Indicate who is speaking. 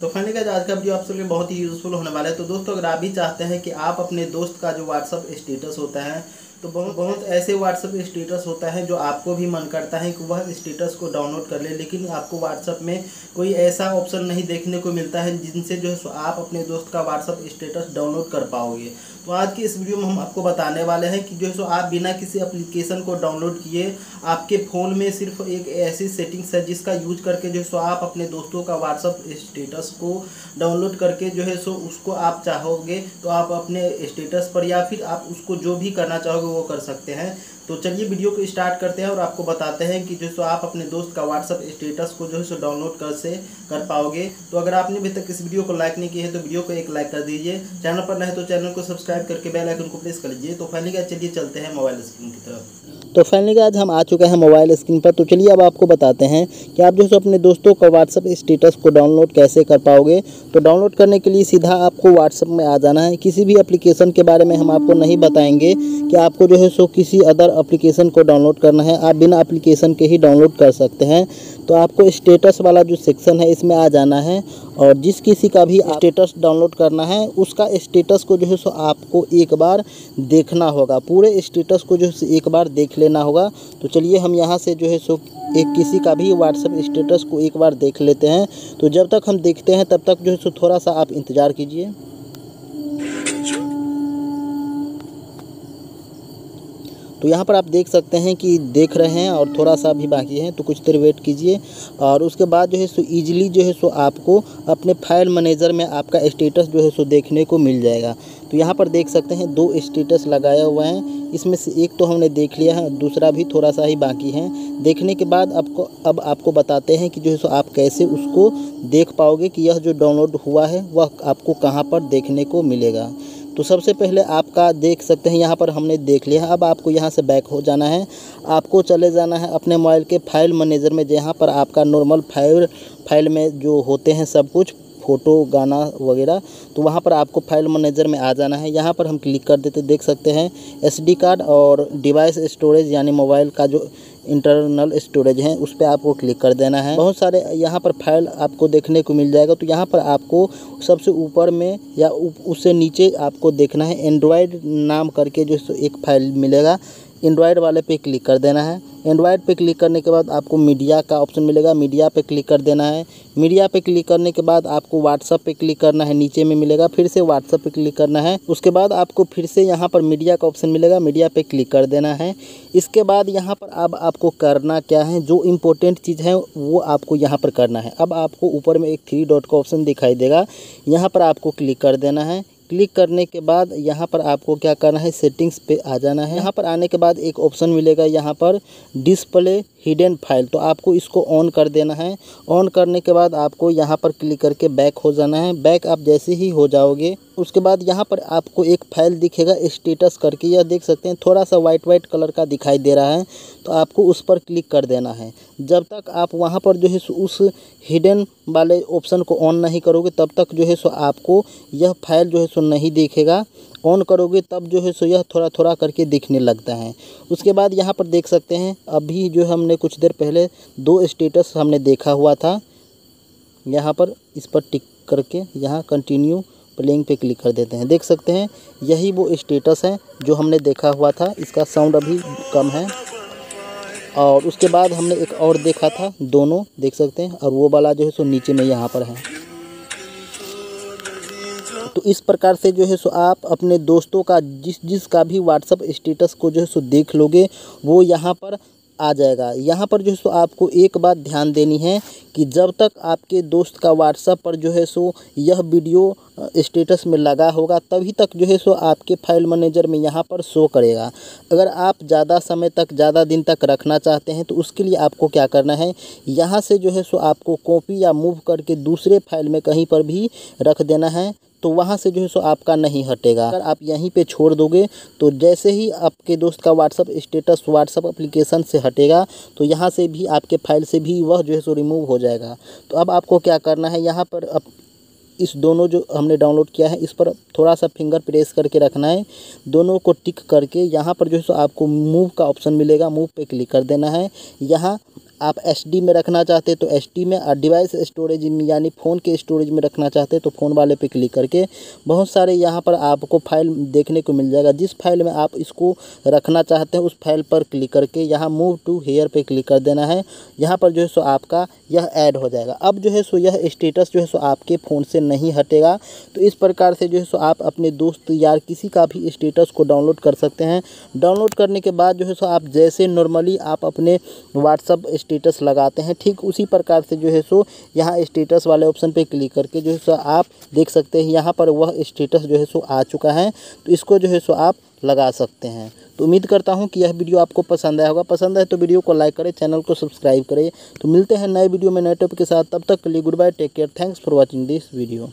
Speaker 1: तो फाइनली का आज का वीडियो आप सबके बहुत ही यूज़फुल होने वाला है। तो दोस्तों, अगर आप भी चाहते हैं कि आप अपने दोस्त का जो व्हाट्सअप स्टेटस होता है तो बहुत बहुत ऐसे व्हाट्सअप स्टेटस होता है जो आपको भी मन करता है कि वह स्टेटस को डाउनलोड कर ले, लेकिन आपको व्हाट्सअप में कोई ऐसा ऑप्शन नहीं देखने को मिलता है जिनसे जो है आप अपने दोस्त का व्हाट्सअप स्टेटस डाउनलोड कर पाओगे। तो आज की इस वीडियो में हम आपको बताने वाले हैं कि जो है सो आप बिना किसी एप्लीकेशन को डाउनलोड किए आपके फ़ोन में सिर्फ़ एक ऐसी सेटिंग्स है जिसका यूज़ करके जो है सो आप अपने दोस्तों का व्हाट्सअप स्टेटस को डाउनलोड करके जो है सो उसको आप चाहोगे तो आप अपने स्टेटस पर या फिर आप उसको जो भी करना चाहोगे वो कर सकते हैं। तो चलिए वीडियो को स्टार्ट करते हैं और आपको बताते हैं कि जो सो आप अपने दोस्त का व्हाट्सअप स्टेटस को जो है सो डाउनलोड कर से, कर पाओगे। तो अगर आपने अभी तक इस वीडियो को लाइक नहीं किया है तो वीडियो को एक लाइक कर दीजिए। चैनल पर नहीं तो चैनल को सब्सक्राइब करके बेल आइकन को प्रेस कर लीजिए। तो फाइनली का चलिए चलते हैं मोबाइल स्क्रीन की तरफ़।
Speaker 2: तो फाइनली आज हम आ चुके हैं मोबाइल स्क्रीन पर। तो चलिए अब आपको बताते हैं कि आप जो है अपने दोस्तों का व्हाट्सअप स्टेटस को डाउनलोड कैसे कर पाओगे। तो डाउनलोड करने के लिए सीधा आपको व्हाट्सअप में आ जाना है। किसी भी एप्लीकेशन के बारे में हम आपको नहीं बताएँगे कि आपको जो है सो किसी अदर एप्लीकेशन को डाउनलोड करना है। आप बिना एप्लीकेशन के ही डाउनलोड कर सकते हैं। तो आपको स्टेटस वाला जो सेक्शन है, इसमें आ जाना है और जिस किसी का भी स्टेटस डाउनलोड करना है, उसका स्टेटस को जो है सो आपको एक बार देखना होगा। पूरे स्टेटस को जो है एक बार देख लेना होगा। तो चलिए हम यहाँ से जो है सो एक किसी का भी व्हाट्सएप स्टेटस को एक बार देख लेते हैं। तो जब तक हम देखते हैं, तब तक जो है सो थोड़ा सा आप इंतज़ार कीजिए। तो यहाँ पर आप देख सकते हैं कि देख रहे हैं और थोड़ा सा भी बाकी है तो कुछ देर वेट कीजिए। और उसके बाद जो है सो ईजिली जो है सो आपको अपने फ़ाइल मैनेजर में आपका स्टेटस जो है सो देखने को मिल जाएगा। तो यहाँ पर देख सकते हैं दो स्टेटस लगाया हुआ है। इसमें से एक तो हमने देख लिया है, दूसरा भी थोड़ा सा ही बाकी है। देखने के बाद आपको, अब आपको बताते हैं कि जो है सो आप कैसे उसको देख पाओगे कि यह जो डाउनलोड हुआ है, वह आपको कहाँ पर देखने को मिलेगा। तो सबसे पहले आपका देख सकते हैं, यहाँ पर हमने देख लिया अब आपको यहाँ से बैक हो जाना है। आपको चले जाना है अपने मोबाइल के फ़ाइल मैनेजर में, जहाँ पर आपका नॉर्मल फ़ाइल फ़ाइल में जो होते हैं सब कुछ फ़ोटो गाना वगैरह तो वहाँ पर आपको फ़ाइल मैनेजर में आ जाना है। यहाँ पर हम क्लिक कर देते, देख सकते हैं एसडी कार्ड और डिवाइस स्टोरेज यानी मोबाइल का जो इंटरनल स्टोरेज है, उस पर आपको क्लिक कर देना है। बहुत सारे यहाँ पर फ़ाइल आपको देखने को मिल जाएगा तो यहाँ पर आपको सबसे ऊपर में या उससे नीचे आपको देखना है एंड्रॉयड नाम करके जो एक फ़ाइल मिलेगा एंड्रॉयड वाले पे क्लिक कर देना है। एंड्रॉयड पे क्लिक करने के बाद आपको मीडिया का ऑप्शन मिलेगा। मीडिया पे क्लिक कर देना है। मीडिया पे क्लिक करने के बाद आपको व्हाट्सअप पे क्लिक करना है। नीचे में मिलेगा। फिर से व्हाट्सअप पे क्लिक करना है। उसके बाद आपको फिर से यहाँ पर मीडिया का ऑप्शन मिलेगा। मीडिया पे क्लिक कर देना है। इसके बाद यहाँ पर अब आपको करना क्या है? जो इम्पोर्टेंट चीज़ है, वो आपको यहाँ पर करना है। अब आपको ऊपर में एक थ्री डॉट का ऑप्शन दिखाई देगा। यहाँ पर आपको क्लिक कर देना है। क्लिक करने के बाद यहाँ पर आपको क्या करना है? सेटिंग्स पे आ जाना है। यहाँ पर आने के बाद एक ऑप्शन मिलेगा यहाँ पर डिस्प्ले हिडन फ़ाइल तो आपको इसको ऑन कर देना है। ऑन करने के बाद आपको यहाँ पर क्लिक करके बैक हो जाना है। बैक आप जैसे ही हो जाओगे, उसके बाद यहाँ पर आपको एक फ़ाइल दिखेगा स्टेटस करके। यह देख सकते हैं थोड़ा सा वाइट वाइट कलर का दिखाई दे रहा है तो आपको उस पर क्लिक कर देना है। जब तक आप वहाँ पर जो है सो उस हिडन वाले ऑप्शन को ऑन नहीं करोगे, तब तक जो है सो आपको यह फ़ाइल जो है सो नहीं देखेगा। ऑन करोगे, तब जो है सो यह थोड़ा थोड़ा करके दिखने लगता है। उसके बाद यहाँ पर देख सकते हैं, अभी जो हमने कुछ देर पहले दो स्टेटस हमने देखा हुआ था। यहाँ पर इस पर टिक करके यहाँ कंटिन्यू प्लेइंग पे क्लिक कर देते हैं। देख सकते हैं, यही वो स्टेटस है जो हमने देखा हुआ था। इसका साउंड अभी कम है। और उसके बाद हमने एक और देखा था, दोनों देख सकते हैं। और वो वाला जो है सो नीचे में यहाँ पर है। तो इस प्रकार से जो है सो आप अपने दोस्तों का, जिस जिस का भी व्हाट्सअप स्टेटस को जो है सो देख लोगे, वो यहाँ पर आ जाएगा। यहाँ पर जो है सो आपको एक बात ध्यान देनी है कि जब तक आपके दोस्त का व्हाट्सअप पर जो है सो यह वीडियो स्टेटस में लगा होगा, तभी तक जो है सो आपके फ़ाइल मैनेजर में यहाँ पर शो करेगा। अगर आप ज़्यादा समय तक, ज़्यादा दिन तक रखना चाहते हैं तो उसके लिए आपको क्या करना है, यहाँ से जो है सो आपको कॉपी या मूव करके दूसरे फ़ाइल में कहीं पर भी रख देना है। तो वहाँ से जो है सो आपका नहीं हटेगा। अगर आप यहीं पे छोड़ दोगे तो जैसे ही आपके दोस्त का व्हाट्सअप स्टेटस व्हाट्सअप एप्लीकेशन से हटेगा तो यहाँ से भी आपके फ़ाइल से भी वह जो है सो रिमूव हो जाएगा। तो अब आपको क्या करना है, यहाँ पर अब इस दोनों जो हमने डाउनलोड किया है, इस पर थोड़ा सा फिंगर प्रेस करके रखना है। दोनों को टिक करके यहाँ पर जो है सो आपको मूव का ऑप्शन मिलेगा मूव पे क्लिक कर देना है। यहाँ आप एच में रखना चाहते तो एच में और डिवाइस स्टोरेज यानी फ़ोन के स्टोरेज में रखना चाहते तो फ़ोन वाले पे क्लिक करके बहुत सारे यहाँ पर आपको फ़ाइल देखने को मिल जाएगा। जिस फ़ाइल में आप इसको रखना चाहते हैं, उस फ़ाइल पर क्लिक करके यहाँ मूव टू हेयर पे क्लिक कर देना है। यहाँ पर जो है सो आपका यह ऐड हो जाएगा। अब जो है सो यह स्टेटस जो है सो आपके फ़ोन से नहीं हटेगा। तो इस प्रकार से जो है सो आप अपने दोस्त यार किसी का भी स्टेटस को डाउनलोड कर सकते हैं। डाउनलोड करने के बाद जो है सो आप जैसे नॉर्मली आप अपने व्हाट्सअप स्टेटस लगाते हैं, ठीक उसी प्रकार से जो है सो यहाँ स्टेटस वाले ऑप्शन पे क्लिक करके जो है सो आप देख सकते हैं, यहाँ पर वह स्टेटस जो है सो आ चुका है तो इसको जो है सो आप लगा सकते हैं। तो उम्मीद करता हूँ कि यह वीडियो आपको पसंद आया होगा। पसंद आए तो वीडियो को लाइक करें चैनल को सब्सक्राइब करें। तो मिलते हैं नए वीडियो में नए टॉपिक के साथ, तब तक के लिए goodbye take care thanks for watching this video